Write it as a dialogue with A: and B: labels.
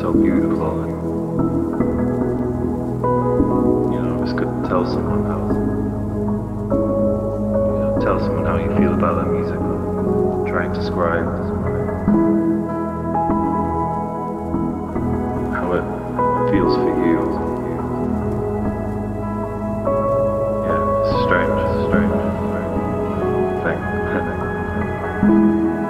A: so beautiful. And, you know, it's good to tell someone how, you know, tell someone how you feel about that music. Try and describe how it feels for you. Yeah, it's strange, strange, strange thing.